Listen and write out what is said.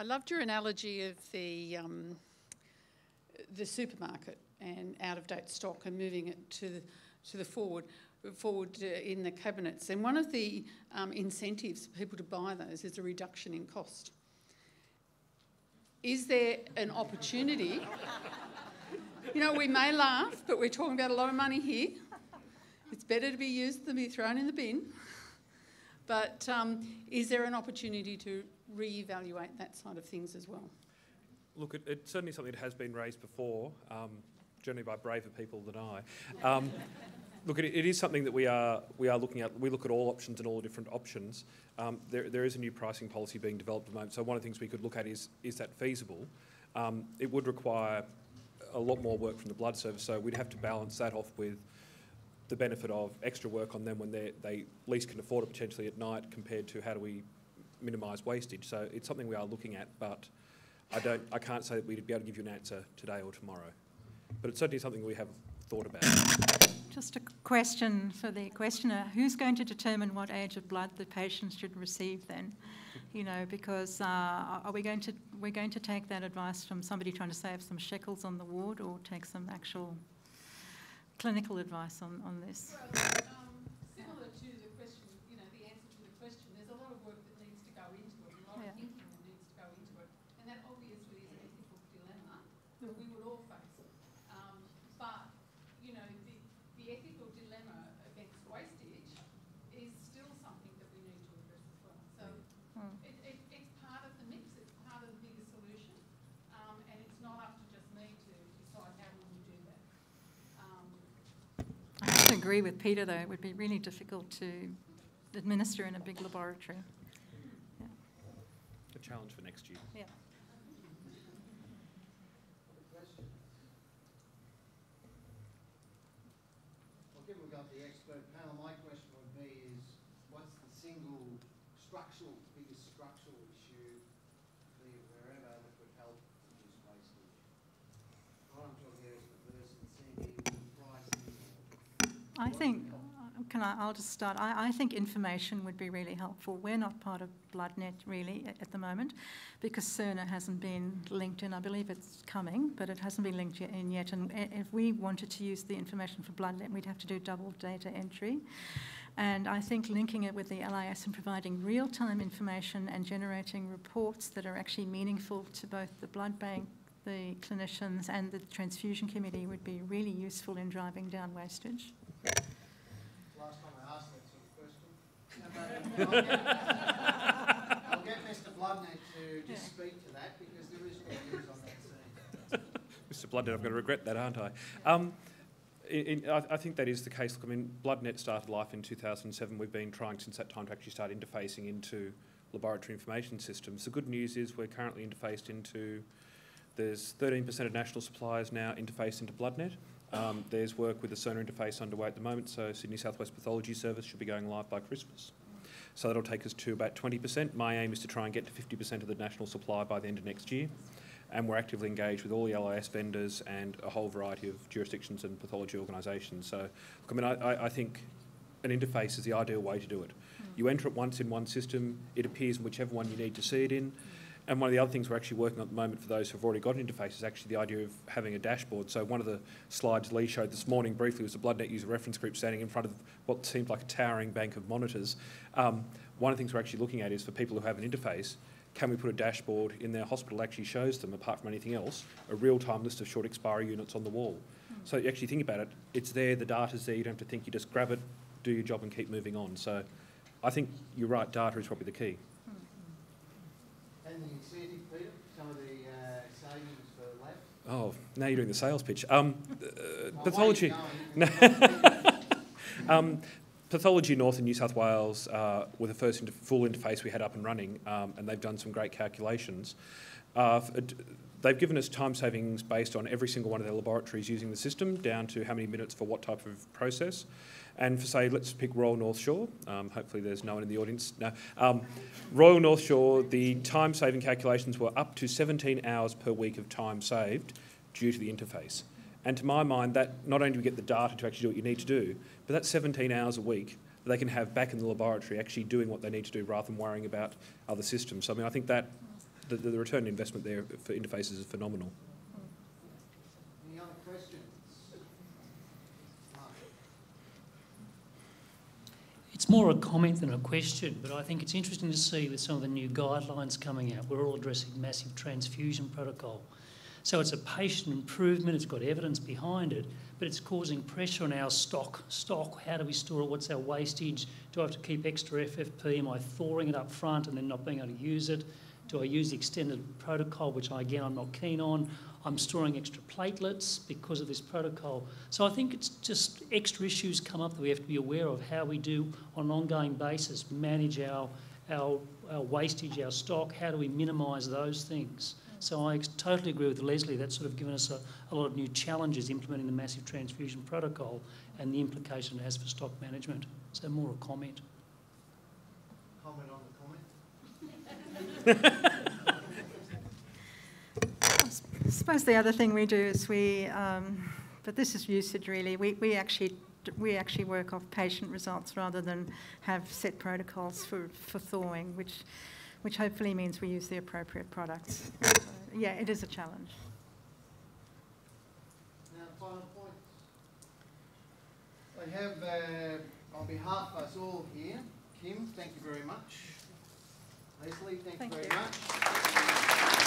I loved your analogy of the um, the supermarket and out of date stock and moving it to the, to the forward forward uh, in the cabinets. And one of the um, incentives for people to buy those is a reduction in cost. Is there an opportunity? you know, we may laugh, but we're talking about a lot of money here. It's better to be used than be thrown in the bin. But um, is there an opportunity to re-evaluate that side of things as well? Look, it, it's certainly something that has been raised before, um, generally by braver people than I. Um, look, it, it is something that we are we are looking at. We look at all options and all the different options. Um, there, there is a new pricing policy being developed at the moment. So one of the things we could look at is is that feasible? Um, it would require a lot more work from the blood service, so we'd have to balance that off with the benefit of extra work on them when they they least can afford it potentially at night compared to how do we minimise wastage. So it's something we are looking at, but I don't, I can't say that we'd be able to give you an answer today or tomorrow. But it's certainly something we have thought about. Just a question for the questioner. Who's going to determine what age of blood the patient should receive then? You know, because uh, are we going to we're going to take that advice from somebody trying to save some shekels on the ward, or take some actual clinical advice on, on this? Well, um, similar to the question, you know, the answer to the question, there's a lot of work that needs to go into it, a lot Yeah. of thinking that needs to go into it, and that obviously is an ethical dilemma that we would all face. Um, but, you know, the, the ethical dilemma against wastage is still something that we need to address as well. So Hmm. it, it, it's part of the mix, it's part of the bigger solution, um, and it's not up to just me to decide how we will do that. Um, I have to agree with Peter, though. It would be really difficult to administer in a big laboratory. A challenge for next year. Yeah. Well, given we've got the expert panel, my question would be is, what's the single structural, biggest structural issue, be it wherever, that would help reduce wastage? What I'm talking here is reverse incentive, pricing, or... I think, can I, I'll just start. I, I think information would be really helpful. We're not part of BloodNet really at, at the moment because Cerner hasn't been linked in. I believe it's coming, but it hasn't been linked in yet. And if we wanted to use the information for BloodNet, we'd have to do double data entry. And I think linking it with the LIS and providing real-time information and generating reports that are actually meaningful to both the blood bank, the clinicians and the transfusion committee would be really useful in driving down wastage. Last time I asked that sort of question. I'll get- I'll get Mr Bloodnet to just speak to that, because there is good news on that scene. Mr. Bloodnet, I'm going to regret that, aren't I? Um, in, in, I, I think that is the case. Look, I mean, BloodNet started life in 2007. We've been trying since that time to actually start interfacing into laboratory information systems. The good news is we're currently interfaced into, there's 13% of national suppliers now interfaced into BloodNet. Um, there's work with the Cerner interface underway at the moment, so Sydney Southwest Pathology Service should be going live by Christmas. So that'll take us to about 20%. My aim is to try and get to 50% of the national supply by the end of next year. And we're actively engaged with all the LIS vendors and a whole variety of jurisdictions and pathology organisations. So, I mean, I, I- I think an interface is the ideal way to do it. You enter it once in one system, it appears in whichever one you need to see it in. And one of the other things we're actually working on at the moment for those who've already got an interface is actually the idea of having a dashboard. So one of the slides Lee showed this morning briefly was the BloodNet user reference group standing in front of what seemed like a towering bank of monitors. Um, one of the things we're actually looking at is for people who have an interface, can we put a dashboard in their hospital that actually shows them, apart from anything else, a real-time list of short expiry units on the wall? So you actually think about it, it's there, the data's there, you don't have to think, you just grab it, do your job and keep moving on. So I think you're right, data is probably the key. And the incentive, Peter, some of the uh, savings for lab? Oh, now you're doing the sales pitch. Um, uh, pathology. where are you going? Um, Pathology North in New South Wales uh, were the first inter- full interface we had up and running, um, and they've done some great calculations. Uh, it- they've given us time savings based on every single one of their laboratories using the system, down to how many minutes for what type of process. And for say, let's pick Royal North Shore. Um, hopefully, there's no one in the audience. No. Um, Royal North Shore, the time saving calculations were up to 17 hours per week of time saved due to the interface. And to my mind, that not only do we get the data to actually do what you need to do, but that's 17 hours a week that they can have back in the laboratory actually doing what they need to do rather than worrying about other systems. So I mean, I think that the, the return on investment there for interfaces is phenomenal. Any other questions? Mark? It's more a comment than a question, but I think it's interesting to see with some of the new guidelines coming out, we're all addressing massive transfusion protocol. So it's a patient improvement, it's got evidence behind it, but it's causing pressure on our stock. Stock, how do we store it? What's our wastage? Do I have to keep extra FFP? Am I thawing it up front and then not being able to use it? Do I use the extended protocol, which I, again I'm not keen on? I'm storing extra platelets because of this protocol. So I think it's just extra issues come up that we have to be aware of how we do on an ongoing basis manage our, our, our wastage, our stock, how do we minimise those things. So I totally agree with Lesley, that's sort of given us a, a lot of new challenges implementing the massive transfusion protocol and the implication it has for stock management. So more a comment. Comment on? I suppose the other thing we do is we, um, but this is usage really, we, we actually we actually work off patient results rather than have set protocols for, for thawing, which, which hopefully means we use the appropriate products. So, yeah, it is a challenge. Now, final points. I have, uh, on behalf of us all here, Kim, thank you very much. Lesley, thanks Thank very you. much.